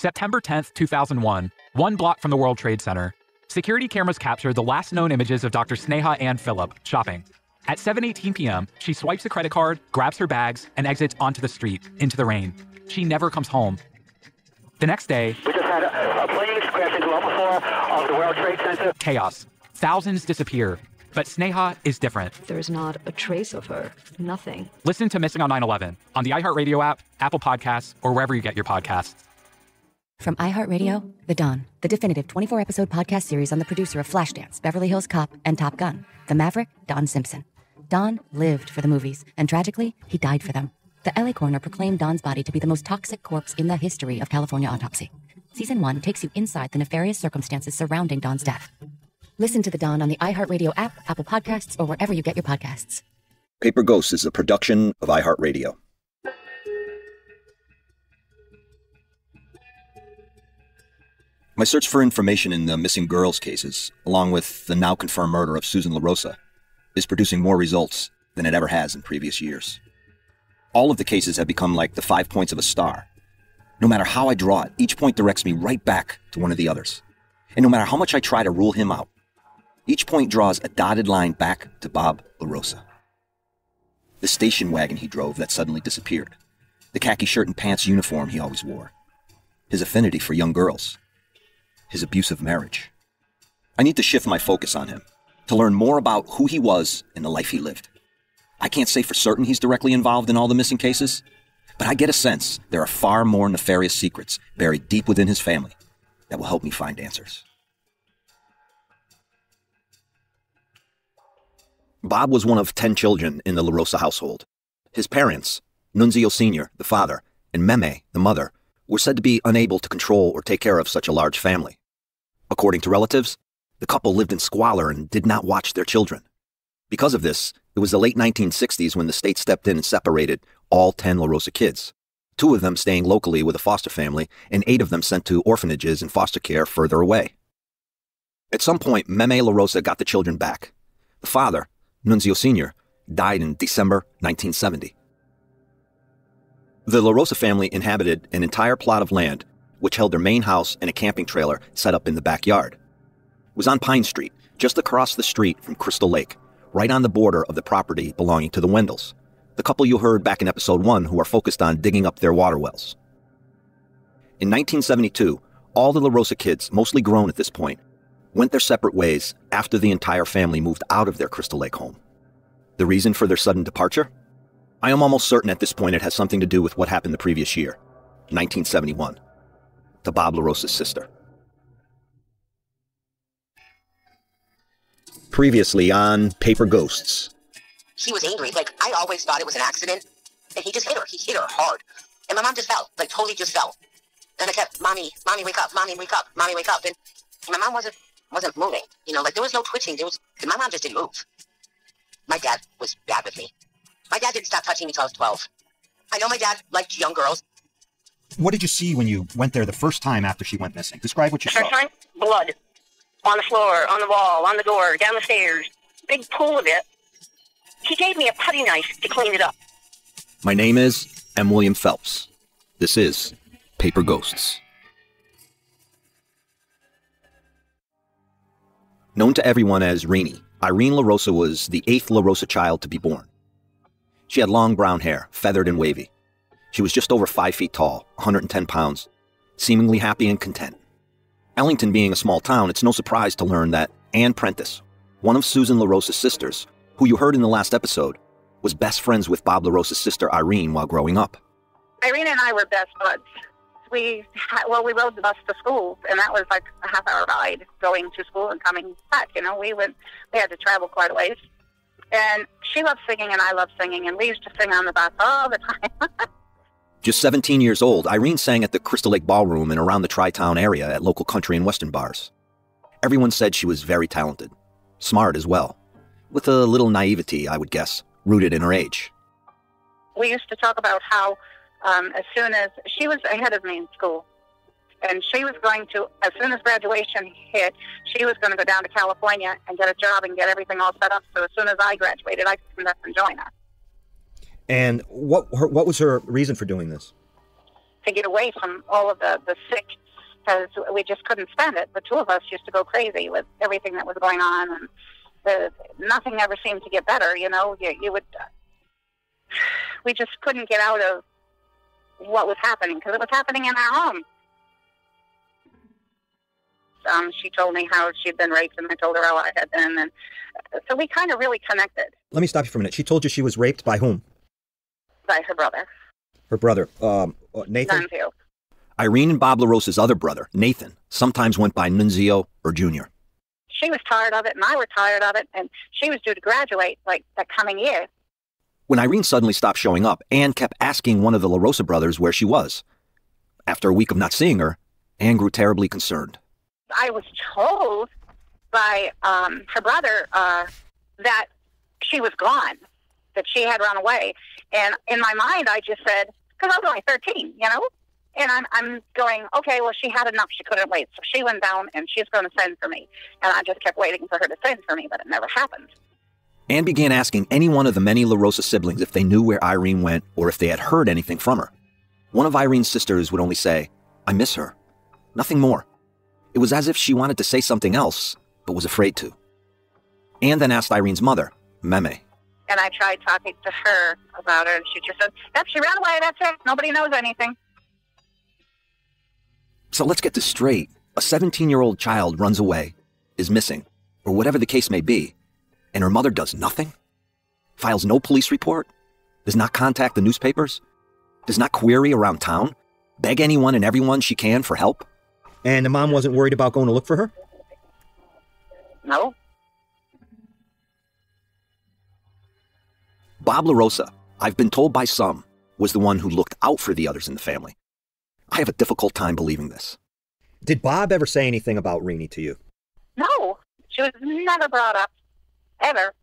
September 10th, 2001, one block from the World Trade Center, security cameras captured the last known images of Dr. Sneha Ann Phillip shopping. At 7:18 p.m., she swipes a credit card, grabs her bags, and exits onto the street into the rain. She never comes home. The next day, We just had a, a plane crash into level four of the World Trade Center. chaos. Thousands disappear. But Sneha is different. There's not a trace of her. Nothing. Listen to Missing on 9 11 on the iHeartRadio app, Apple Podcasts, or wherever you get your podcasts. From iHeartRadio, The Don, the definitive 24 episode podcast series on the producer of Flashdance, Beverly Hills Cop, and Top Gun, The Maverick, Don Simpson. Don lived for the movies, and tragically, he died for them. The LA coroner proclaimed Don's body to be the most toxic corpse in the history of California autopsy. Season 1 takes you inside the nefarious circumstances surrounding Don's death. Listen to The Don on the iHeartRadio app, Apple Podcasts, or wherever you get your podcasts. Paper Ghosts is a production of iHeartRadio. My search for information in the missing girls cases, along with the now confirmed murder of Susan LaRosa, is producing more results than it ever has in previous years. All of the cases have become like the five points of a star. No matter how I draw it, each point directs me right back to one of the others. And no matter how much I try to rule him out, each point draws a dotted line back to Bob LaRosa. The station wagon he drove that suddenly disappeared. The khaki shirt and pants uniform he always wore. His affinity for young girls. His abusive marriage. I need to shift my focus on him, to learn more about who he was and the life he lived. I can't say for certain he's directly involved in all the missing cases, but I get a sense there are far more nefarious secrets buried deep within his family that will help me find answers. Bob was one of 10 children in the LaRosa household. His parents, Nunzio Sr., the father, and Meme, the mother, were said to be unable to control or take care of such a large family. According to relatives, the couple lived in squalor and did not watch their children. Because of this, it was the late 1960s when the state stepped in and separated all 10 LaRosa kids, two of them staying locally with a foster family, and eight of them sent to orphanages and foster care further away. At some point, Meme LaRosa got the children back. The father, Nunzio Sr., died in December 1970. The LaRosa family inhabited an entire plot of land which held their main house and a camping trailer set up in the backyard. It was on Pine Street, just across the street from Crystal Lake, right on the border of the property belonging to the Wendells, the couple you heard back in episode 1 who are focused on digging up their water wells. In 1972, all the LaRosa kids, mostly grown at this point, went their separate ways after the entire family moved out of their Crystal Lake home. The reason for their sudden departure? I am almost certain at this point it has something to do with what happened the previous year, 1971, to Bob LaRosa's sister. Previously on Paper Ghosts. He was angry. Like, I always thought it was an accident. And he just hit her. He hit her hard. And my mom just fell. Like, totally just fell. And I kept, Mommy, Mommy, wake up. Mommy, wake up. Mommy, wake up. And my mom wasn't wasn't moving. You know, like, there was no twitching. There was, my mom just didn't move. My dad was bad with me. My dad didn't stop touching me till I was 12. I know my dad liked young girls. What did you see when you went there the first time after she went missing? Describe what you saw. First time, blood. On the floor, on the wall, on the door, down the stairs. Big pool of it. He gave me a putty knife to clean it up. My name is M. William Phelps. This is Paper Ghosts. Known to everyone as Rainey, Irene LaRosa was the eighth LaRosa child to be born. She had long brown hair, feathered and wavy. She was just over five feet tall, 110 pounds, seemingly happy and content. Ellington being a small town, it's no surprise to learn that Anne Prentice, one of Susan LaRosa's sisters, who you heard in the last episode, was best friends with Bob LaRosa's sister Irene while growing up. Irene and I were best buds. We well, we rode the bus to school, and that was like a half hour ride going to school and coming back. You know, we went, we had to travel quite a ways. And she loved singing, and I loved singing, and we used to sing on the bus all the time. Just 17 years old, Irene sang at the Crystal Lake Ballroom and around the Tri Town area at local country and western bars. Everyone said she was very talented, smart as well, with a little naivety, I would guess, rooted in her age. we used to talk about how um, as soon as she was ahead of me in school, and she was going to, as soon as graduation hit, she was going to go down to California and get a job and get everything all set up. So as soon as I graduated, I could come up and join her. And what her, what was her reason for doing this? to get away from all of the the sick because we just couldn't spend it. The two of us used to go crazy with everything that was going on, and the nothing ever seemed to get better. You know, you, you would. We just couldn't get out of what was happening because it was happening in our home. Um, she told me how she'd been raped, and I told her how I had been, and uh, so we kind of really connected Let me stop you for a minute. She told you she was raped by whom? By her brother, Her brother, um, uh, Nathan. Nunzio. Irene and Bob LaRosa's other brother, Nathan, sometimes went by Nunzio or Junior. She was tired of it, and I were tired of it, and she was due to graduate like that coming year. When Irene suddenly stopped showing up, Anne kept asking one of the LaRosa brothers where she was. After a week of not seeing her, Anne grew terribly concerned. I was told by um, her brother uh, that she was gone, that she had run away. And in my mind, I just said, because I was only 13, you know? And I'm, I'm going, okay, well, she had enough. She couldn't wait. So she went down and she's going to send for me. And I just kept waiting for her to send for me, but it never happened. Anne began asking any one of the many LaRosa siblings if they knew where Irene went or if they had heard anything from her. One of Irene's sisters would only say, I miss her. Nothing more. It was as if she wanted to say something else, but was afraid to. Anne then asked Irene's mother, Meme, And I tried talking to her about her, and she just said, yep, she ran away. That's it. Nobody knows anything. So let's get this straight. A 17 year old child runs away, is missing, or whatever the case may be, and her mother does nothing? Files no police report? Does not contact the newspapers? Does not query around town? Beg anyone and everyone she can for help? And the mom wasn't worried about going to look for her? No. Bob LaRosa, I've been told by some, was the one who looked out for the others in the family. I have a difficult time believing this. Did Bob ever say anything about Renee to you? No. She was never brought up. Ever.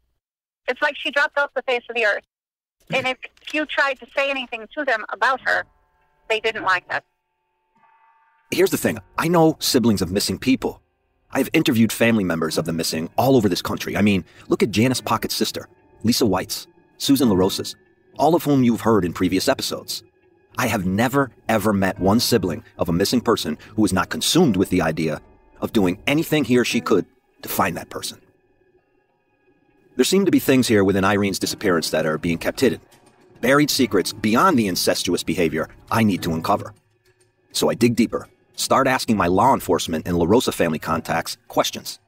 It's like she dropped off the face of the earth. And if you tried to say anything to them about her, they didn't like that. Here's the thing I know siblings of missing people. I have interviewed family members of the missing all over this country. I mean, look at Janice Pockett's sister, Lisa White's, Susan LaRosa's, all of whom you've heard in previous episodes. I have never, ever met one sibling of a missing person who was not consumed with the idea of doing anything he or she could to find that person. There seem to be things here within Irene's disappearance that are being kept hidden, buried secrets beyond the incestuous behavior I need to uncover. So I dig deeper, start asking my law enforcement and LaRosa family contacts questions,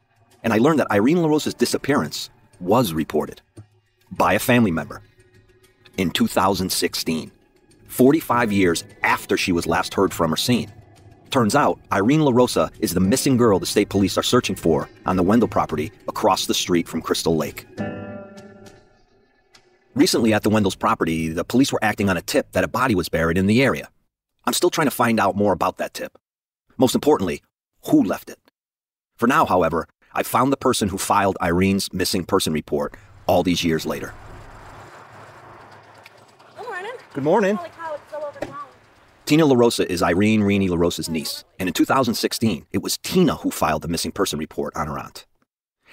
and I learned that Irene LaRosa's disappearance was reported by a family member in 2016, 45 years after she was last heard from or seen. Turns out, Irene LaRosa is the missing girl the state police are searching for on the Wendell property across the street from Crystal Lake. Recently, at the Wendell's property, the police were acting on a tip that a body was buried in the area. I'm still trying to find out more about that tip. Most importantly, who left it. For now, however, I've found the person who filed Irene's missing person report all these years later. Good morning. Good morning. Holy cow, it's still overgrown. Tina LaRosa is Irene Renee LaRosa's niece, and in 2016, it was Tina who filed the missing person report on her aunt.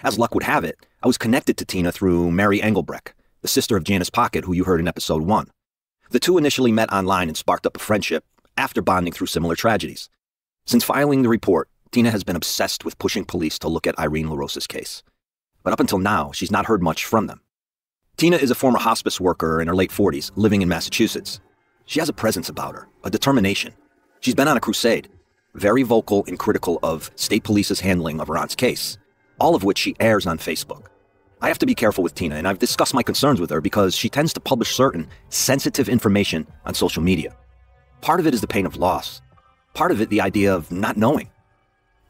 As luck would have it, I was connected to Tina through Mary Engelbrecht, the sister of Janice Pockett, who you heard in episode 1. The two initially met online and sparked up a friendship after bonding through similar tragedies. Since filing the report, Tina has been obsessed with pushing police to look at Irene LaRosa's case. But up until now, she's not heard much from them. Tina is a former hospice worker in her late 40s, living in Massachusetts. She has a presence about her, a determination. She's been on a crusade, very vocal and critical of state police's handling of her aunt's case, all of which she airs on Facebook. I have to be careful with Tina, and I've discussed my concerns with her because she tends to publish certain sensitive information on social media. Part of it is the pain of loss, part of it, the idea of not knowing.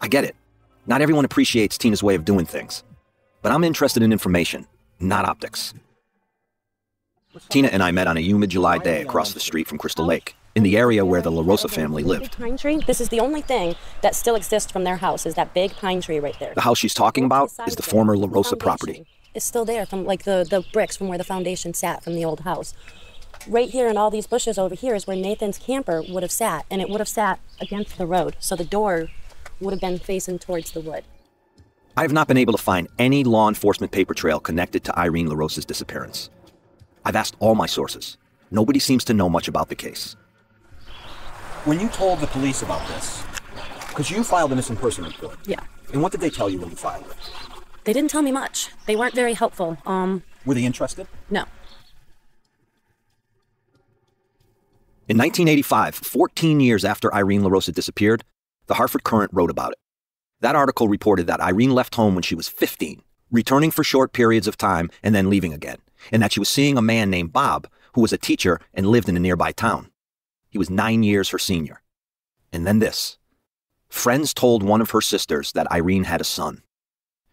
I get it. Not everyone appreciates Tina's way of doing things, but I'm interested in information, not optics. Tina and I met on a humid July day across the street from Crystal Lake, in the area where the LaRosa family lived. pine tree. This is the only thing that still exists from their house. Is that big pine tree right there? The house she's talking about is the former the LaRosa property. It's still there from like the the bricks from where the foundation sat from the old house. Right here in all these bushes over here is where Nathan's camper would have sat, and it would have sat against the road, so the door would have been facing towards the wood. I have not been able to find any law enforcement paper trail connected to Irene LaRosa's disappearance. I've asked all my sources. Nobody seems to know much about the case. When you told the police about this, because you filed a missing person report, Yeah. and what did they tell you when you filed it? They didn't tell me much. They weren't very helpful. Um, Were they interested? no. In 1985, 14 years after Irene LaRosa disappeared, the Hartford Courant wrote about it. That article reported that Irene left home when she was 15, returning for short periods of time and then leaving again, and that she was seeing a man named Bob who was a teacher and lived in a nearby town. He was nine years her senior. And then this. Friends told one of her sisters that Irene had a son.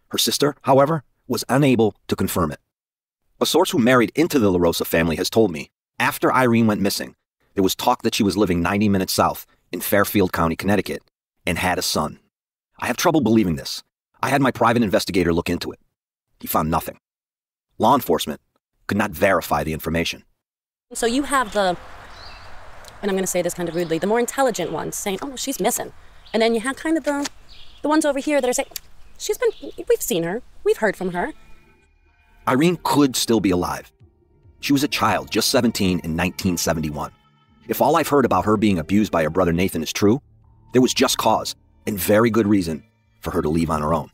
Her sister, however, was unable to confirm it. A source who married into the LaRosa family has told me after Irene went missing, there was talk that she was living 90 minutes south in Fairfield County, Connecticut, and had a son. I have trouble believing this. I had my private investigator look into it. He found nothing. Law enforcement could not verify the information. So you have the, and I'm going to say this kind of rudely, the more intelligent ones saying, "Oh, she's missing," and then you have kind of the, the ones over here that are saying, "She's been, we've seen her, we've heard from her." Irene could still be alive. She was a child, just 17 in 1971. If all I've heard about her being abused by her brother Nathan is true, there was just cause and very good reason for her to leave on her own.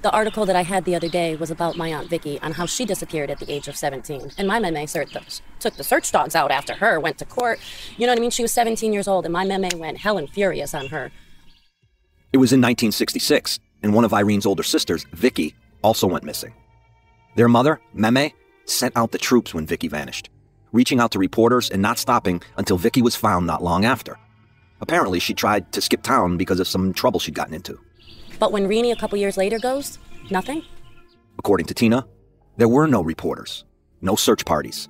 The article that I had the other day was about my aunt Vicky on how she disappeared at the age of 17, and my meme search, took the search dogs out after her, went to court. You know what I mean? She was 17 years old, and my meme went hell and furious on her. It was in 1966, and one of Irene's older sisters, Vicky, also went missing. Their mother, Meme, sent out the troops when Vicky vanished, reaching out to reporters and not stopping until Vicky was found not long after. Apparently, she tried to skip town because of some trouble she'd gotten into. But when Renee a couple years later goes, nothing. According to Tina, there were no reporters, no search parties,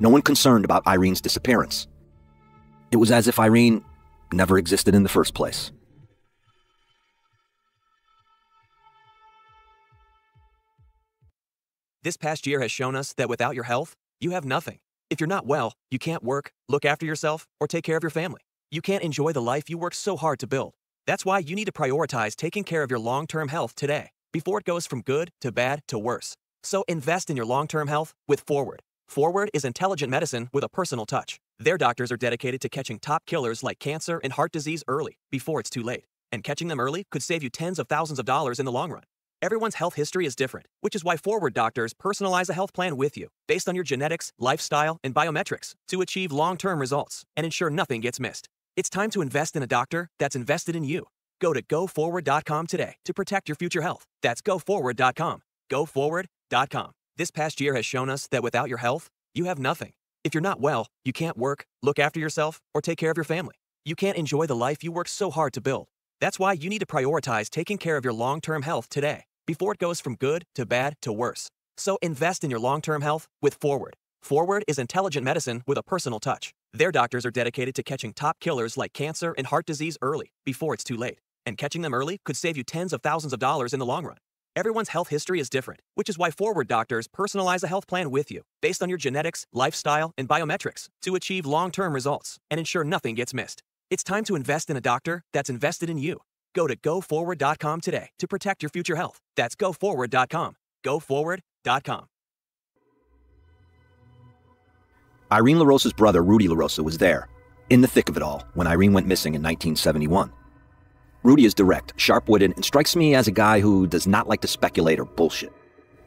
no one concerned about Irene's disappearance. It was as if Irene never existed in the first place. This past year has shown us that without your health, you have nothing. If you're not well, you can't work, look after yourself, or take care of your family. You can't enjoy the life you worked so hard to build. That's why you need to prioritize taking care of your long term health today before it goes from good to bad to worse. So invest in your long term health with Forward. Forward is intelligent medicine with a personal touch. Their doctors are dedicated to catching top killers like cancer and heart disease early, before it's too late. And catching them early could save you tens of thousands of dollars in the long run. Everyone's health history is different, which is why Forward doctors personalize a health plan with you based on your genetics, lifestyle, and biometrics to achieve long term results and ensure nothing gets missed. It's time to invest in a doctor that's invested in you. Go to goforward.com today to protect your future health. That's goforward.com. Goforward.com. This past year has shown us that without your health, you have nothing. If you're not well, you can't work, look after yourself, or take care of your family. You can't enjoy the life you worked so hard to build. That's why you need to prioritize taking care of your long term health today before it goes from good to bad to worse. So invest in your long term health with Forward. Forward is intelligent medicine with a personal touch. Their doctors are dedicated to catching top killers like cancer and heart disease early, before it's too late. And catching them early could save you tens of thousands of dollars in the long run. Everyone's health history is different, which is why Forward doctors personalize a health plan with you based on your genetics, lifestyle, and biometrics to achieve long term results and ensure nothing gets missed. It's time to invest in a doctor that's invested in you. Go to goforward.com today to protect your future health. That's goforward.com. Goforward.com. Irene LaRosa's brother, Rudy LaRosa, was there, in the thick of it all, when Irene went missing in 1971. Rudy is direct, sharp witted, and strikes me as a guy who does not like to speculate or bullshit.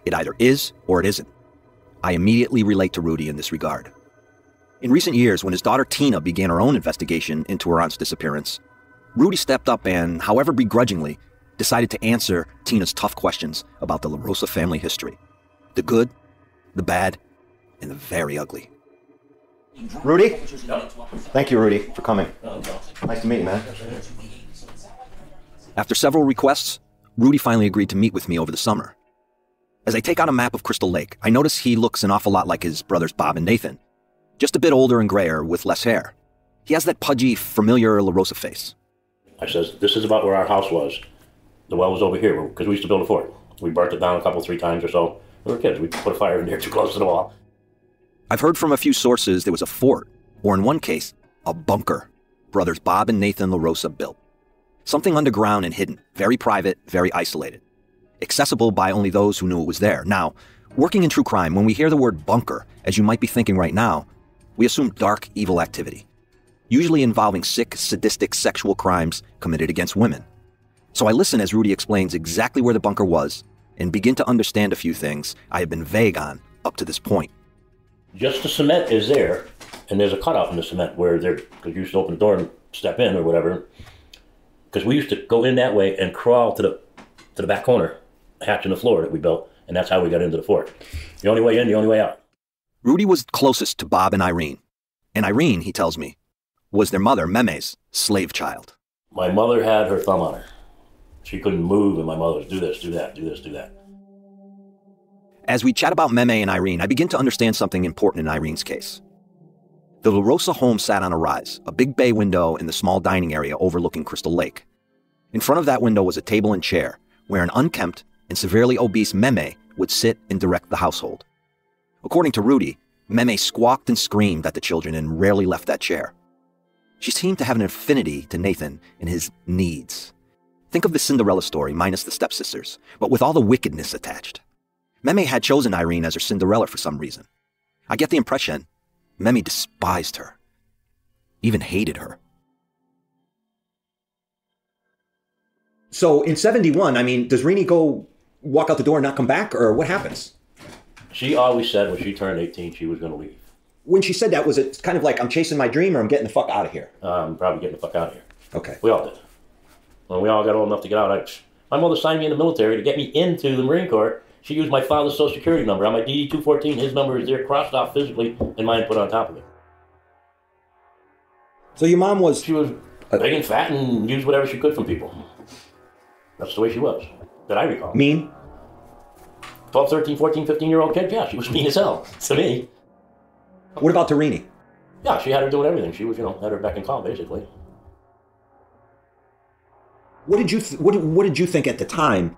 It either is or it isn't. I immediately relate to Rudy in this regard. In recent years, when his daughter Tina began her own investigation into her aunt's disappearance, Rudy stepped up and, however begrudgingly, decided to answer Tina's tough questions about the LaRosa family history the good, the bad, and the very ugly. Rudy? Thank you, Rudy, for coming. Nice to meet you, man. After several requests, Rudy finally agreed to meet with me over the summer. As I take out a map of Crystal Lake, I notice he looks an awful lot like his brothers Bob and Nathan, just a bit older and grayer with less hair. He has that pudgy, familiar LaRosa face. I says, this is about where our house was. The well was over here, because we used to build a fort. We burnt it down a couple, three times or so. We were kids. We put a fire in there too close to the wall. I've heard from a few sources there was a fort, or in one case, a bunker, brothers Bob and Nathan LaRosa built. Something underground and hidden, very private, very isolated. Accessible by only those who knew it was there. Now, working in true crime, when we hear the word bunker, as you might be thinking right now, we assume dark, evil activity. usually involving sick, sadistic sexual crimes committed against women. So I listen as Rudy explains exactly where the bunker was and begin to understand a few things I have been vague on up to this point. Just the cement is there, and there's a cutout in the cement where there, because you used to open the door and step in or whatever. Because we used to go in that way and crawl to the to the back corner, hatch in the floor that we built, and that's how we got into the fort. The only way in, the only way out. Rudy was closest to Bob and Irene. And Irene, he tells me, was their mother, Meme's, slave child. My mother had her thumb on her. She couldn't move, and my mother was do this, do that, do this, do that. As we chat about Meme and Irene, I begin to understand something important in Irene's case. The La Rosa home sat on a rise, a big bay window in the small dining area overlooking Crystal Lake. In front of that window was a table and chair where an unkempt and severely obese Meme would sit and direct the household. According to Rudy, Meme squawked and screamed at the children and rarely left that chair. She seemed to have an affinity to Nathan and his needs. Think of the Cinderella story minus the stepsisters, but with all the wickedness attached. Meme had chosen Irene as her Cinderella for some reason. I get the impression Meme despised her, even hated her. So in 71, I mean, does Rini go walk out the door and not come back, or what happens? She always said when she turned 18, she was going to leave. When she said that, was it kind of like, I'm chasing my dream or I'm getting the fuck out of here? I'm probably getting the fuck out of here. Okay. We all did. When we all got old enough to get out, I, my mother signed me in the military to get me into the Marine Corps. She used my father's social security number. On my DD 214, his number is there crossed off physically and mine put on top of it. So your mom was. She was uh, big and fat and used whatever she could from people. That's the way she was, that I recall. Mean? 12, 13, 14, 15 year old kid, yeah, she was mean as hell to me. What about to Rini? Yeah, she had her doing everything. She was, you know, had her beck and call, basically. What did you th- what, did- what did you think at the time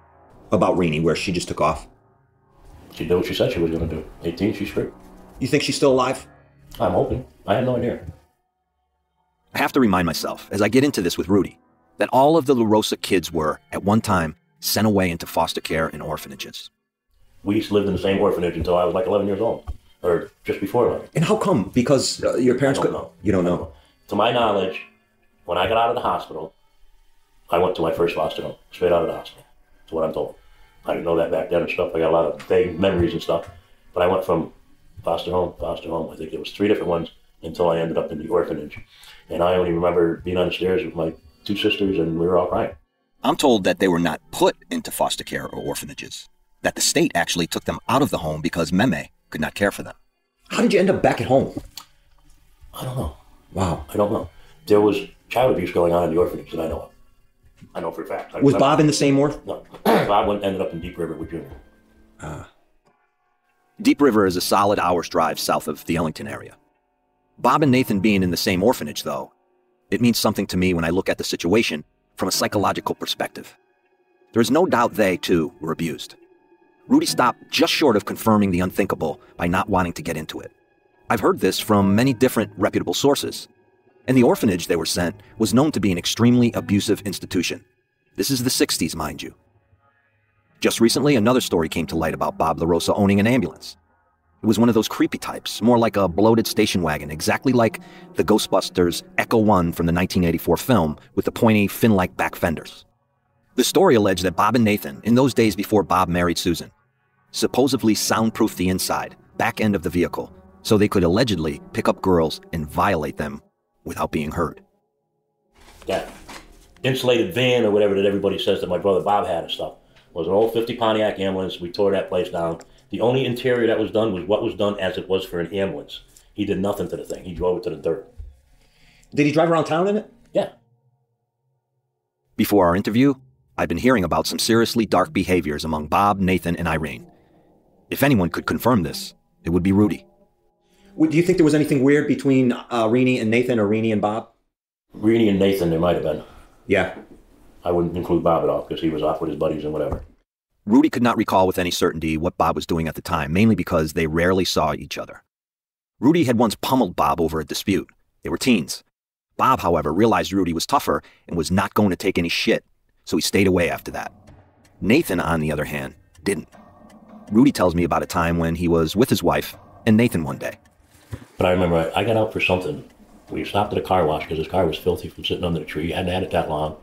about Rini, where she just took off? She did what she said she was going to do. 18, she's free. You think she's still alive? I'm hoping. I have no idea. I have to remind myself, as I get into this with Rudy, that all of the La Rosa kids were, at one time, sent away into foster care and orphanages. We used to live in the same orphanage until I was like 11 years old, or just before 11. And how come? Because uh, your parents I don't could. know. You don't know. To my knowledge, when I got out of the hospital, I went to my first foster home, straight out of the hospital. That's what I'm told. I didn't know that back then and stuff. I got a lot of vague memories and stuff. But I went from foster home, foster home. I think there was three different ones until I ended up in the orphanage. And I only remember being on the stairs with my two sisters, and we were all crying. I'm told that they were not put into foster care or orphanages, that the state actually took them out of the home because Meme could not care for them. How did you end up back at home? I don't know. Wow. I don't know. There was child abuse going on in the orphanage that I know of. I know for a fact. I Was remember- Bob in the same orph? No. Bob went, ended up in Deep River with ah. Junior. Deep River is a solid hour's drive south of the Ellington area. Bob and Nathan being in the same orphanage, though, it means something to me when I look at the situation from a psychological perspective. There is no doubt they, too, were abused. Rudy stopped just short of confirming the unthinkable by not wanting to get into it. I've heard this from many different reputable sources. And the orphanage they were sent was known to be an extremely abusive institution. This is the 60s, mind you. Just recently, another story came to light about Bob LaRosa owning an ambulance. It was one of those creepy types, more like a bloated station wagon, exactly like the Ghostbusters Ecto 1 from the 1984 film with the pointy, fin like back fenders. The story alleged that Bob and Nathan, in those days before Bob married Susan, supposedly soundproofed the inside, back end of the vehicle, so they could allegedly pick up girls and violate them without being heard. That insulated van or whatever that everybody says that my brother Bob had and stuff was an old 50 Pontiac ambulance. We tore that place down. The only interior that was done was what was done as it was for an ambulance. He did nothing to the thing. He drove it to the dirt. Did he drive around town in it? Yeah. Before our interview, I'd been hearing about some seriously dark behaviors among Bob, Nathan, and Irene. If anyone could confirm this, it would be Rudy. W- Do you think there was anything weird between uh, Rini and Nathan or Rini and Bob? Reenie and Nathan, there might have been. Yeah. I wouldn't include Bob at all because he was off with his buddies and whatever. Rudy could not recall with any certainty what Bob was doing at the time, mainly because they rarely saw each other. Rudy had once pummeled Bob over a dispute. They were teens. Bob, however, realized Rudy was tougher and was not going to take any shit, so he stayed away after that. Nathan, on the other hand, didn't. Rudy tells me about a time when he was with his wife and Nathan one day. But I remember I, I got out for something We stopped at a car wash because his car was filthy from sitting under the tree. He hadn't had it that long.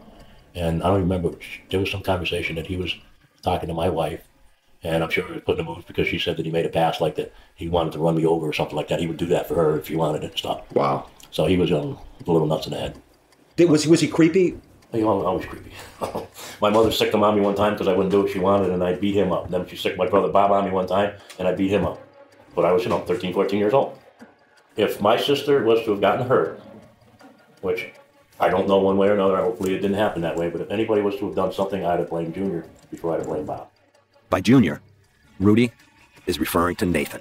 And I don't remember, there was some conversation that he was talking to my wife. And I'm sure he was putting a move because she said that he made a pass like that he wanted to run me over or something like that. He would do that for her if she wanted it and stuff. Wow. So he was um, a little nuts in the head. Did, was, was he creepy? He was always creepy. my mother sicked him on me one time because I wouldn't do what she wanted and I beat him up. And then she sicked my brother Bob on me one time and I beat him up. But I was, you know, 13, 14 years old. If my sister was to have gotten hurt, which I don't know one way or another, hopefully it didn't happen that way, but if anybody was to have done something, I'd have blamed Junior before I'd have blamed Bob. By Junior, Rudy is referring to Nathan.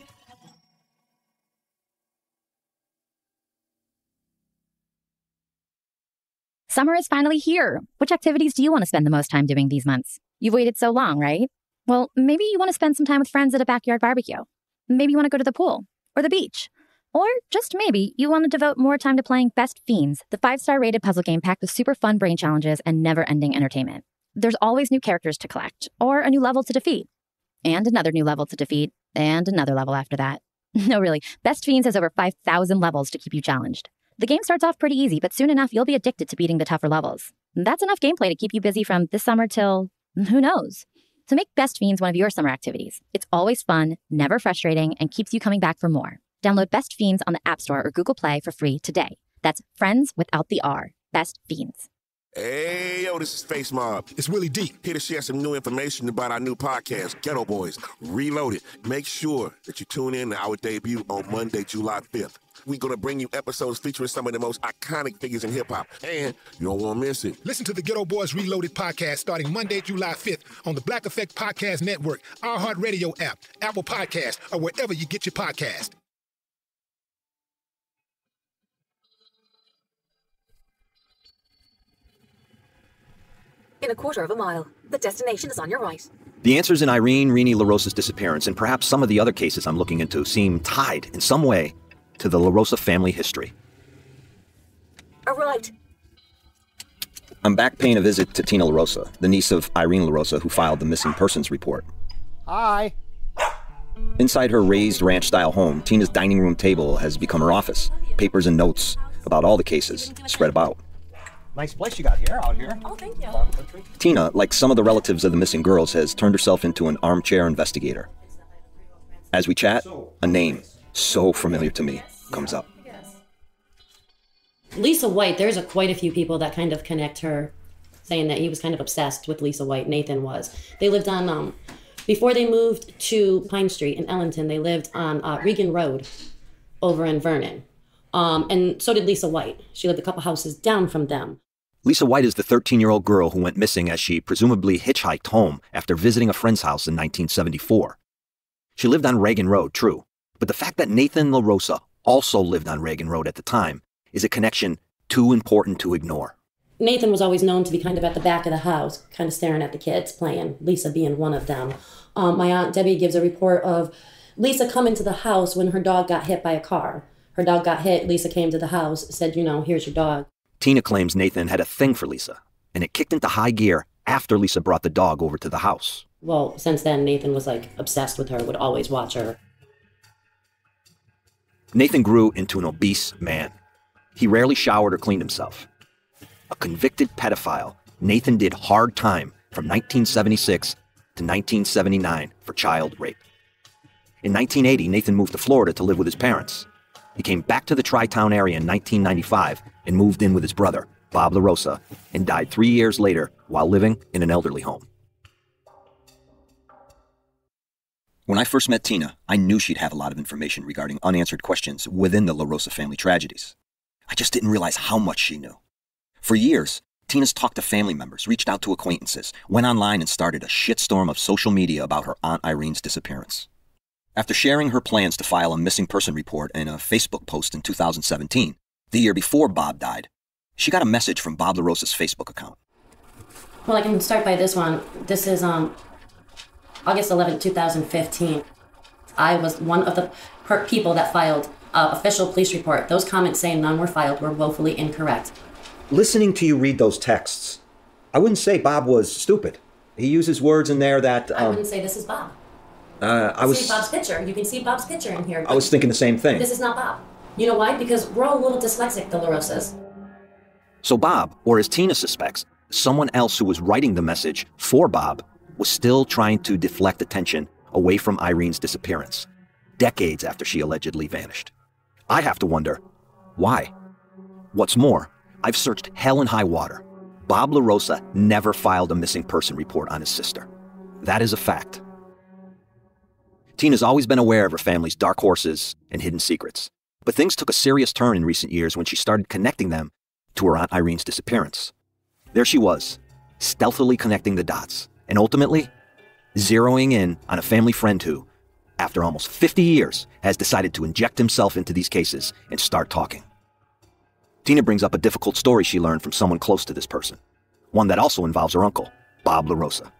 Summer is finally here. Which activities do you want to spend the most time doing these months? You've waited so long, right? Well, maybe you want to spend some time with friends at a backyard barbecue. Maybe you want to go to the pool or the beach. Or just maybe you want to devote more time to playing Best Fiends, the five star rated puzzle game packed with super fun brain challenges and never ending entertainment. There's always new characters to collect, or a new level to defeat, and another new level to defeat, and another level after that. No, really, Best Fiends has over 5,000 levels to keep you challenged. The game starts off pretty easy, but soon enough, you'll be addicted to beating the tougher levels. That's enough gameplay to keep you busy from this summer till who knows. So make Best Fiends one of your summer activities. It's always fun, never frustrating, and keeps you coming back for more. Download Best Fiends on the App Store or Google Play for free today. That's friends without the R. Best Fiends. Hey, yo, this is Face Mob. It's Willie D. Here to share some new information about our new podcast, Geto Boys Reloaded. Make sure that you tune in to our debut on Monday, July 5th. We're going to bring you episodes featuring some of the most iconic figures in hip hop, and you don't want to miss it. Listen to the Geto Boys Reloaded podcast starting Monday, July 5th on the Black Effect Podcast Network, iHeartRadio app, Apple Podcast, or wherever you get your podcast. In a quarter of a mile. The destination is on your right. The answers in Irene Rini LaRosa's disappearance and perhaps some of the other cases I'm looking into seem tied in some way to the LaRosa family history. Arrived. I'm back paying a visit to Tina LaRosa, the niece of Irene LaRosa who filed the missing persons report. Hi. Inside her raised ranch style home, Tina's dining room table has become her office. Papers and notes about all the cases spread about. Nice place you got here, out here. Oh, thank you. Tina, like some of the relatives of the missing girls, has turned herself into an armchair investigator. As we chat, a name so familiar to me comes up. Lisa White, there's a, quite a few people that kind of connect her, saying that he was kind of obsessed with Lisa White. Nathan was. They lived on, um, before they moved to Pine Street in Ellington, they lived on uh, Regan Road over in Vernon. Um, and so did Lisa White. She lived a couple houses down from them. Lisa White is the 13 year old girl who went missing as she presumably hitchhiked home after visiting a friend's house in 1974. She lived on Reagan Road, true, but the fact that Nathan LaRosa also lived on Reagan Road at the time is a connection too important to ignore. Nathan was always known to be kind of at the back of the house, kind of staring at the kids playing, Lisa being one of them. Um, my Aunt Debbie gives a report of Lisa coming to the house when her dog got hit by a car. Her dog got hit, Lisa came to the house, said, You know, here's your dog. Tina claims Nathan had a thing for Lisa, and it kicked into high gear after Lisa brought the dog over to the house. Well, since then, Nathan was like obsessed with her, would always watch her. Nathan grew into an obese man. He rarely showered or cleaned himself. A convicted pedophile, Nathan did hard time from 1976 to 1979 for child rape. In 1980, Nathan moved to Florida to live with his parents. He came back to the Tri Town area in 1995 and moved in with his brother, Bob LaRosa, and died three years later while living in an elderly home. When I first met Tina, I knew she'd have a lot of information regarding unanswered questions within the LaRosa family tragedies. I just didn't realize how much she knew. For years, Tina's talked to family members, reached out to acquaintances, went online and started a shitstorm of social media about her Aunt Irene's disappearance. After sharing her plans to file a missing person report in a Facebook post in 2017, the year before Bob died, she got a message from Bob LaRosa's Facebook account. Well, I can start by this one. This is um, August 11, 2015. I was one of the per- people that filed uh, official police report. Those comments saying none were filed were woefully incorrect. Listening to you read those texts, I wouldn't say Bob was stupid. He uses words in there that I um, wouldn't say this is Bob. uh, I see was Bob's picture. You can see Bob's picture in here. I was thinking the same thing. This is not Bob. You know why? Because we're all a little dyslexic, the LaRosas. So Bob, or as Tina suspects, someone else who was writing the message for Bob, was still trying to deflect attention away from Irene's disappearance, decades after she allegedly vanished. I have to wonder why? What's more, I've searched hell and high water. Bob LaRosa never filed a missing person report on his sister. That is a fact. Tina's always been aware of her family's dark horses and hidden secrets, but things took a serious turn in recent years when she started connecting them to her Aunt Irene's disappearance. There she was, stealthily connecting the dots, and ultimately, zeroing in on a family friend who, after almost 50 years, has decided to inject himself into these cases and start talking. Tina brings up a difficult story she learned from someone close to this person, one that also involves her uncle, Bob LaRosa.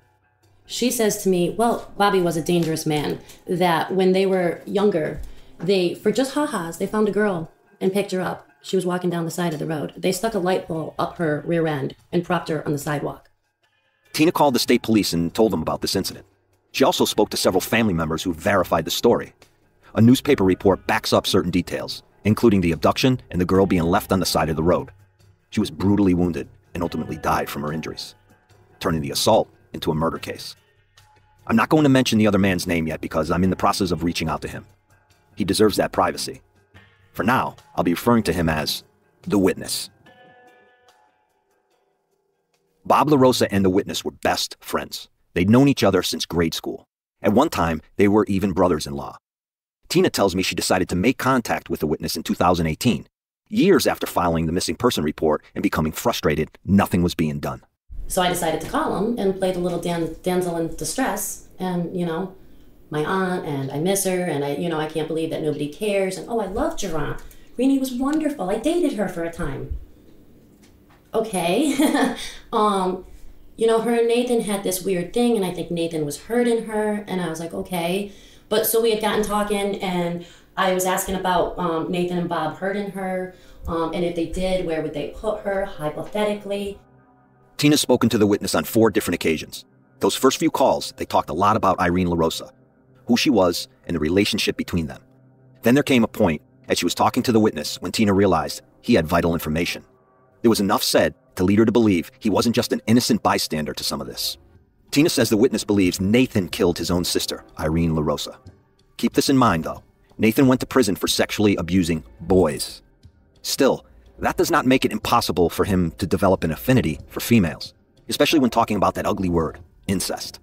She says to me, Well, Bobby was a dangerous man, that when they were younger, they, for just ha ha's, they found a girl and picked her up. She was walking down the side of the road. They stuck a light pole up her rear end and propped her on the sidewalk. Tina called the state police and told them about this incident. She also spoke to several family members who verified the story. A newspaper report backs up certain details, including the abduction and the girl being left on the side of the road. She was brutally wounded and ultimately died from her injuries, turning the assault into a murder case. I'm not going to mention the other man's name yet because I'm in the process of reaching out to him. He deserves that privacy. For now, I'll be referring to him as the witness. Bob LaRosa and the witness were best friends. They'd known each other since grade school. At one time, they were even brothers in law. Tina tells me she decided to make contact with the witness in 2018, years after filing the missing person report and becoming frustrated nothing was being done. So I decided to call him and play the little dan- damsel in distress. And, you know, my aunt, and I miss her, and I, you know, I can't believe that nobody cares. And oh, I your aunt. Rini was wonderful. I dated her for a time. Okay. um, you know, her and Nathan had this weird thing, and I think Nathan was hurting her, and I was like, okay. But so we had gotten talking, and I was asking about um, Nathan and Bob hurting her, um, and if they did, where would they put her, hypothetically. Tina's spoken to the witness on four different occasions. Those first few calls, they talked a lot about Irene LaRosa, who she was, and the relationship between them. Then there came a point, as she was talking to the witness, when Tina realized he had vital information. There was enough said to lead her to believe he wasn't just an innocent bystander to some of this. Tina says the witness believes Nathan killed his own sister, Irene LaRosa. Keep this in mind, though. Nathan went to prison for sexually abusing boys. Still, that does not make it impossible for him to develop an affinity for females, especially when talking about that ugly word, incest.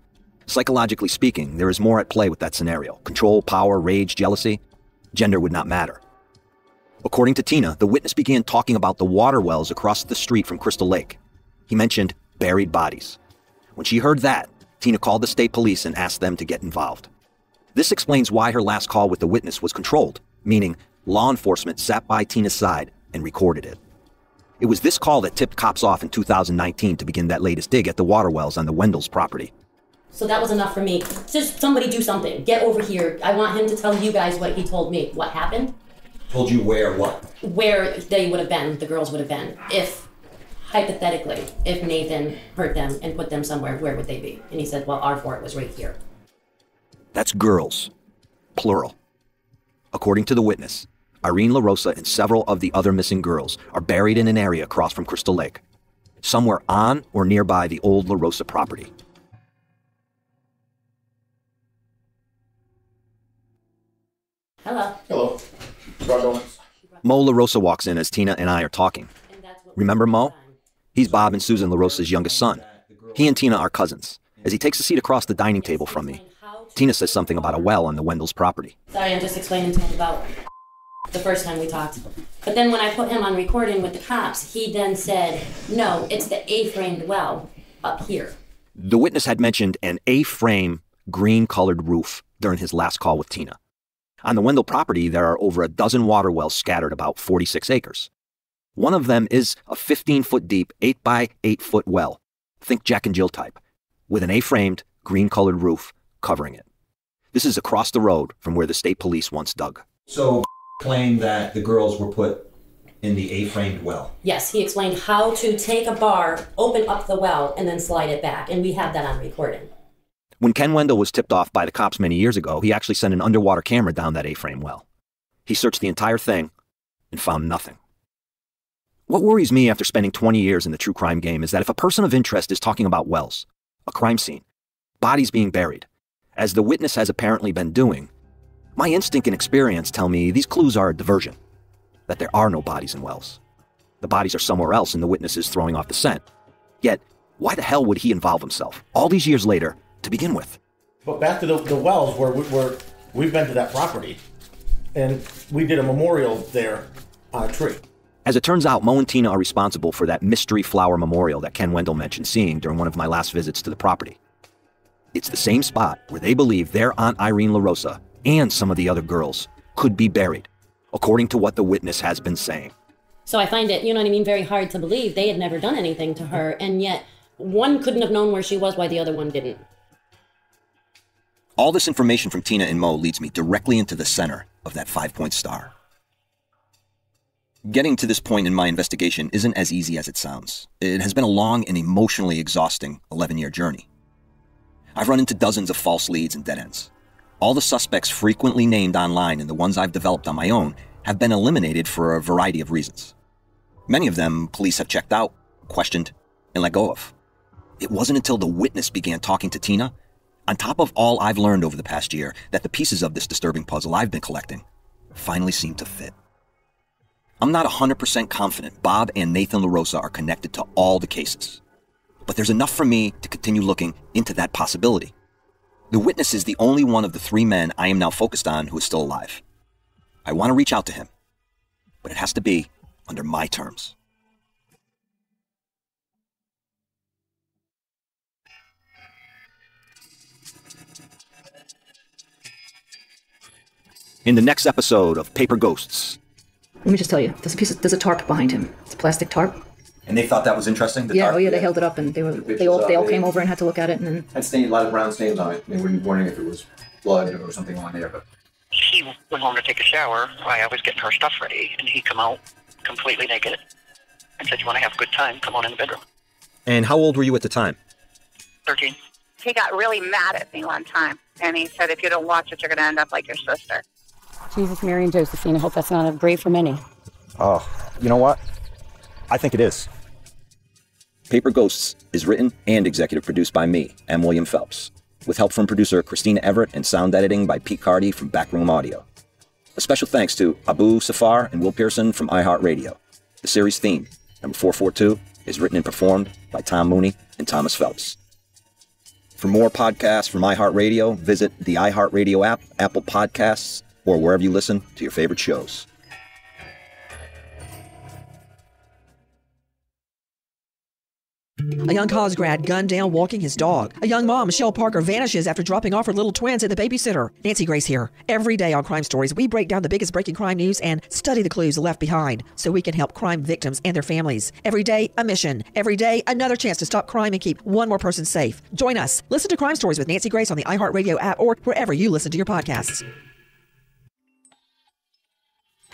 Psychologically speaking, there is more at play with that scenario control, power, rage, jealousy. Gender would not matter. According to Tina, the witness began talking about the water wells across the street from Crystal Lake. He mentioned buried bodies. When she heard that, Tina called the state police and asked them to get involved. This explains why her last call with the witness was controlled, meaning law enforcement sat by Tina's side and recorded it. It was this call that tipped cops off in 2019 to begin that latest dig at the water wells on the Wendell's property. So that was enough for me. Just somebody do something. Get over here. I want him to tell you guys what he told me. What happened? Told you where what? Where they would have been, the girls would have been. If, hypothetically, if Nathan hurt them and put them somewhere, where would they be? And he said, well, our fort was right here. That's girls, plural. According to the witness, Irene LaRosa and several of the other missing girls are buried in an area across from Crystal Lake, somewhere on or nearby the old LaRosa property. Hello. Hello. Brought. Mo LaRosa walks in as Tina and I are talking. Remember Mo? He's Bob and Susan LaRosa's youngest son. He and Tina are cousins. As he takes a seat across the dining table from me, Tina says something about a well on the Wendell's property. Sorry, I'm just explaining to him about the first time we talked. But then when I put him on recording with the cops, he then said, no, it's the A-framed well up here. The witness had mentioned an A frame, green colored roof during his last call with Tina. On the Wendell property, there are over a dozen water wells scattered about 46 acres. One of them is a 15 foot deep, 8 by 8 foot well, think Jack and Jill type, with an A framed, green colored roof covering it. This is across the road from where the state police once dug. So, claim that the girls were put in the A-framed well. Yes, he explained how to take a bar, open up the well, and then slide it back. And we have that on recording. When Ken Wendell was tipped off by the cops many years ago, he actually sent an underwater camera down that A frame well. He searched the entire thing, and found nothing. What worries me after spending 20 years in the true crime game is that if a person of interest is talking about wells, a crime scene, bodies being buried, as the witness has apparently been doing, my instinct and experience tell me these clues are a diversion, that there are no bodies in wells. The bodies are somewhere else and the witness is throwing off the scent. Yet, why the hell would he involve himself, all these years later, to begin with? But back to the, the wells where, we, where we've been to that property, and we did a memorial there on a tree. As it turns out, Mo and Tina are responsible for that mystery flower memorial that Ken Wendell mentioned seeing during one of my last visits to the property. It's the same spot where they believe their Aunt Irene LaRosa and some of the other girls could be buried, according to what the witness has been saying. So I find it, you know what I mean, very hard to believe they had never done anything to her, and yet one couldn't have known where she was, why the other one didn't. All this information from Tina and Mo leads me directly into the center of that five point star. Getting to this point in my investigation isn't as easy as it sounds. It has been a long and emotionally exhausting 11 year journey. I've run into dozens of false leads and dead ends. All the suspects frequently named online and the ones I've developed on my own have been eliminated for a variety of reasons. Many of them police have checked out, questioned, and let go of. It wasn't until the witness began talking to Tina, on top of all I've learned over the past year, that the pieces of this disturbing puzzle I've been collecting finally seem to fit. I'm not 100% confident Bob and Nathan LaRosa are connected to all the cases, but there's enough for me to continue looking into that possibility. The witness is the only one of the three men I am now focused on who is still alive. I want to reach out to him, but it has to be under my terms. In the next episode of Paper Ghosts, Let me just tell you, there's a piece of, there's a tarp behind him. It's a plastic tarp. And they thought that was interesting. The yeah, dark- oh yeah, they held it up and they were they all they all came over and had to look at it and then Had stain, a lot of brown stains on it. They were wondering if it was blood or something on there, but He went home to take a shower while I was getting her stuff ready, and he come out completely naked and said, "You want to have a good time? Come on in the bedroom." And how old were you at the time? Thirteen. He got really mad at me one time, and he said, "If you don't watch it, you're going to end up like your sister." Jesus, Mary, and Josephine. I hope that's not a grave for many. Oh, you know what? I think it is. Paper Ghosts is written and executive produced by me, M. William Phelps, with help from producer Christina Everett and sound editing by Pete Cardy from Backroom Audio. A special thanks to Abu Safar and Will Pearson from iHeartRadio. The series theme, number 442, is written and performed by Tom Mooney and Thomas Phelps. For more podcasts from iHeartRadio, visit the iHeartRadio app, Apple Podcasts, or wherever you listen to your favorite shows. A young college grad gunned down walking his dog. A young mom, Michelle Parker, vanishes after dropping off her little twins at the babysitter. Nancy Grace here. Every day on Crime Stories, we break down the biggest breaking crime news and study the clues left behind so we can help crime victims and their families. Every day, a mission. Every day, another chance to stop crime and keep one more person safe. Join us. Listen to Crime Stories with Nancy Grace on the iHeartRadio app or wherever you listen to your podcasts.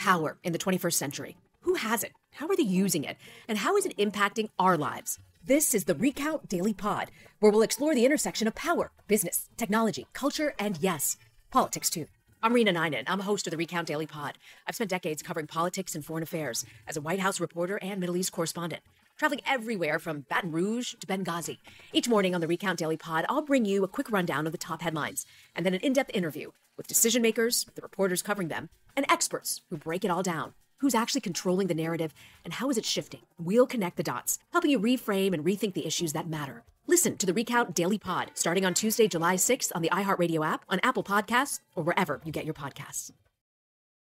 Power in the 21st century. Who has it? How are they using it? And how is it impacting our lives? This is the Recount Daily Pod, where we'll explore the intersection of power, business, technology, culture, and yes, politics too. I'm Reena Ninan. I'm a host of the Recount Daily Pod. I've spent decades covering politics and foreign affairs as a White House reporter and Middle East correspondent, traveling everywhere from Baton Rouge to Benghazi. Each morning on the Recount Daily Pod, I'll bring you a quick rundown of the top headlines and then an in depth interview with decision makers, the reporters covering them, and experts who break it all down. Who's actually controlling the narrative and how is it shifting? We'll connect the dots, helping you reframe and rethink the issues that matter. Listen to the Recount Daily Pod starting on Tuesday, July 6th on the iHeartRadio app, on Apple Podcasts, or wherever you get your podcasts.